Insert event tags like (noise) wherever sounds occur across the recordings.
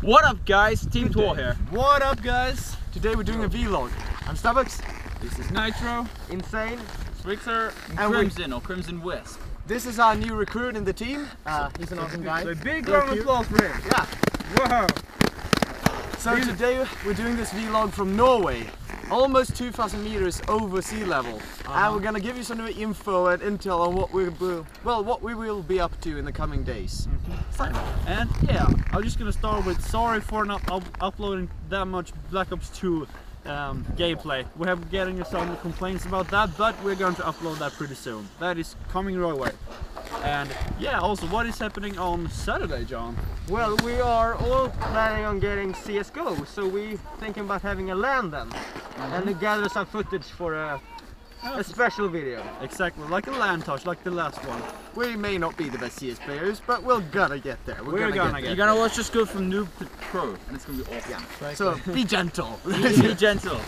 What up guys, Team TwaR here. What up guys? Today we're doing a vlog. I'm Starbucks, This is Nitro, Insane. Swixer, and And we- Crimson or Crimson Wisp. This is our new recruit in the team. Uh, he's an awesome guy. So big Thank round of applause for him. Yeah. Whoa! So today we're doing this vlog from Norway. Almost 2,000 meters over sea level. And we're gonna give you some new info and intel on what we will, well, what we will be up to in the coming days. And yeah, I'm just gonna start with sorry for not up uploading that much Black Ops 2 um, gameplay. We have getting some complaints about that, but we're going to upload that pretty soon. That is coming your way. And yeah, also what is happening on Saturday, John? Well, we are all planning on getting CSGO, so we're thinking about having a LAN then. Mm-hmm. And to gather some footage for a, a special video. Exactly, like a land touch, like the last one. We may not be the best CS players, but we're gonna get there. We're, We're gonna, gonna get, get You're gonna watch us go from noob to pro, and it's gonna be awesome. there. So (laughs) be gentle. (laughs) Be (laughs) gentle.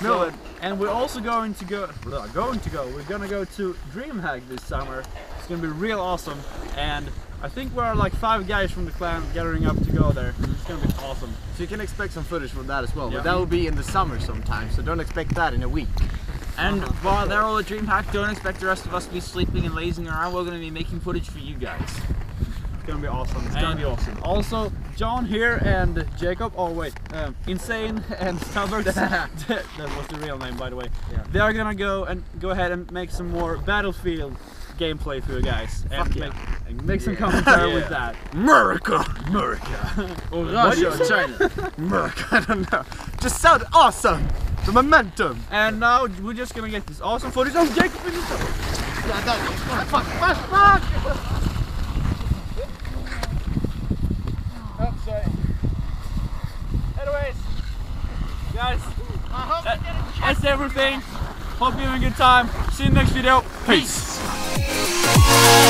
No, and we're also going to go, blah, going to go, we're gonna go to DreamHack this summer. It's gonna be real awesome. And I think we're like five guys from the clan gathering up to go there. It's gonna be awesome. So you can expect some footage from that as well, Yeah. but that will be in the summer sometime, so don't expect that in a week. And while they're all a dream DreamHack, don't expect the rest of us to be sleeping and lazing around. We're gonna be making footage for you guys. It's gonna be awesome. It's gonna be awesome. Also, John here and Jacob, oh wait, um, Insane (laughs) and Stubborn, (laughs) that was the real name by the way. Yeah. They are gonna go and go ahead and make some more Battlefield gameplay for you guys. And Fuck yeah. make, and make some commentary (laughs) with that. America! America! (laughs) Or What do you Russia, China. (laughs) America, I don't know. Just sound awesome! The momentum! And now we're just gonna get this awesome footage of Jacob and Stubborn. Yeah, that, fuck, fuck, fuck! Oh, Anyways, guys, that- that's everything. Hope you're having a good time. See you in the next video. Peace. It's there